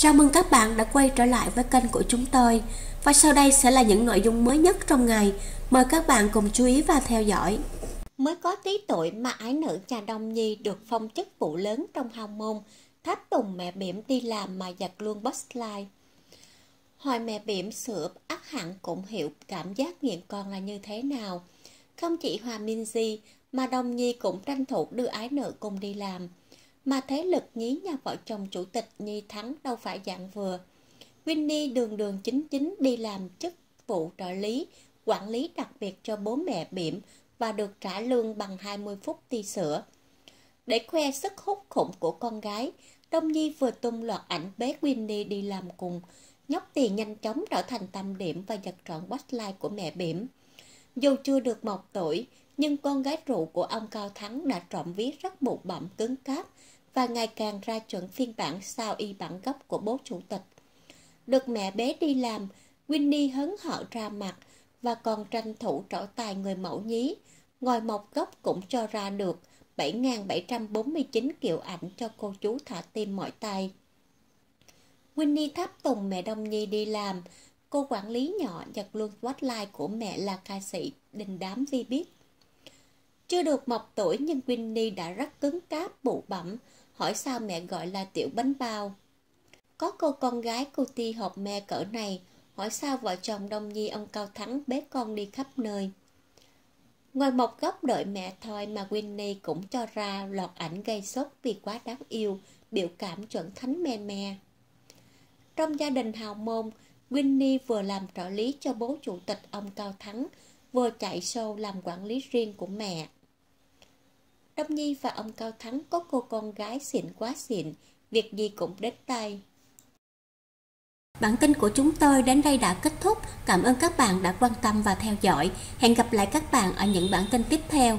Chào mừng các bạn đã quay trở lại với kênh của chúng tôi. Và sau đây sẽ là những nội dung mới nhất trong ngày. Mời các bạn cùng chú ý và theo dõi. Mới có tí tuổi mà ái nữ nhà Đông Nhi được phong chức vụ lớn trong hào môn, Tháp tùng mẹ bỉm đi làm mà giật luôn boss line Hồi mẹ bỉm sửa ác hẳn cũng hiểu cảm giác nghiện con là như thế nào. Không chỉ Hòa Minh Di, mà Đông Nhi cũng tranh thủ đưa ái nữ cùng đi làm mà thế lực nhí nhà vợ chồng chủ tịch Nhi Thắng đâu phải dạng vừa. Winnie đường đường chính chính đi làm chức vụ trợ lý, quản lý đặc biệt cho bố mẹ biểm và được trả lương bằng 20 phút ti sữa. Để khoe sức hút khủng của con gái, Đông Nhi vừa tung loạt ảnh bé Winnie đi làm cùng, nhóc tỳ nhanh chóng trở thành tâm điểm và giật trọn watchline của mẹ biểm. Dù chưa được một tuổi, nhưng con gái rượu của ông Cao Thắng đã trộm ví rất bụ bậm cứng cáp và ngày càng ra chuẩn phiên bản sao y bản gốc của bố chủ tịch. Được mẹ bé đi làm, Winnie hấn hở ra mặt và còn tranh thủ trổ tài người mẫu nhí. Ngồi một góc cũng cho ra được 7.749 kiểu ảnh cho cô chú thả tim mỏi tay. Winnie tháp tùng mẹ Đông Nhi đi làm, cô quản lý nhỏ giật luôn spotlight của mẹ là ca sĩ đình đám vi biết. Chưa được một tuổi nhưng Winnie đã rất cứng cáp, bụ bẩm, hỏi sao mẹ gọi là tiểu bánh bao. Có cô con gái cô ti hộp me cỡ này, hỏi sao vợ chồng Đông Nhi ông Cao Thắng bế con đi khắp nơi. Ngoài một góc đợi mẹ thôi mà Winnie cũng cho ra lọt ảnh gây sốt vì quá đáng yêu, biểu cảm chuẩn thánh me me. Trong gia đình hào môn, Winnie vừa làm trợ lý cho bố chủ tịch ông Cao Thắng, vừa chạy show làm quản lý riêng của mẹ. Đông Nhi và ông Cao Thắng có cô con gái xịn quá xịn, việc gì cũng đến tay. Bản tin của chúng tôi đến đây đã kết thúc. Cảm ơn các bạn đã quan tâm và theo dõi. Hẹn gặp lại các bạn ở những bản tin tiếp theo.